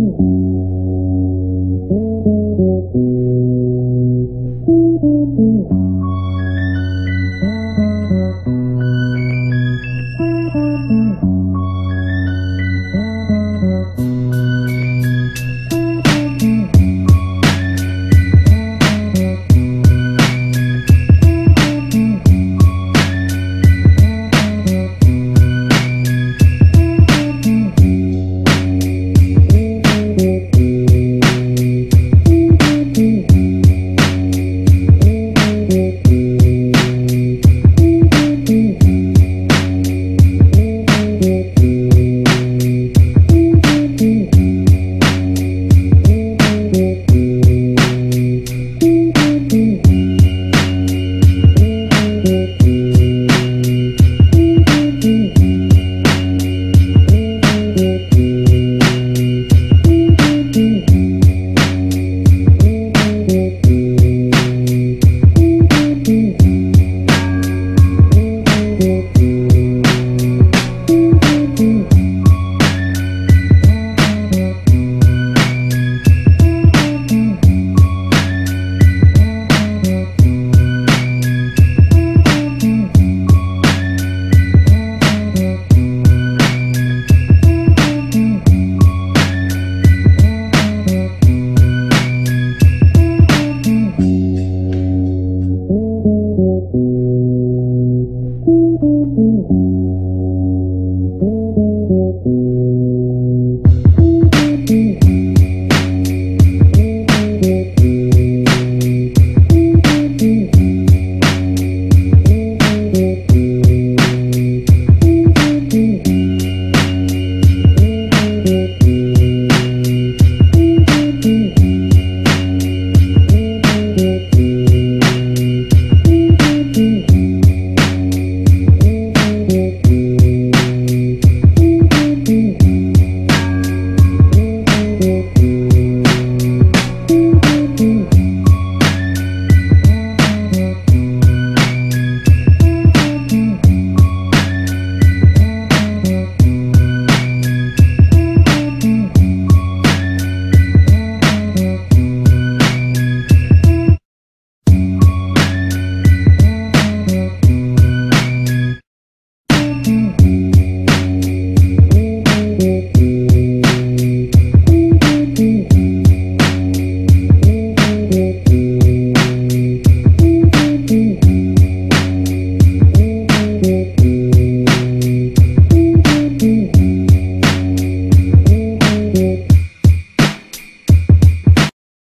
Ooh.